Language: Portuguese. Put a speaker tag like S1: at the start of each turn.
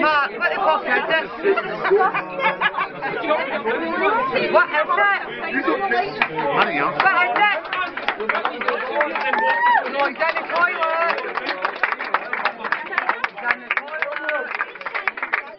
S1: Mark, what the fuck is this? What? What is that? No,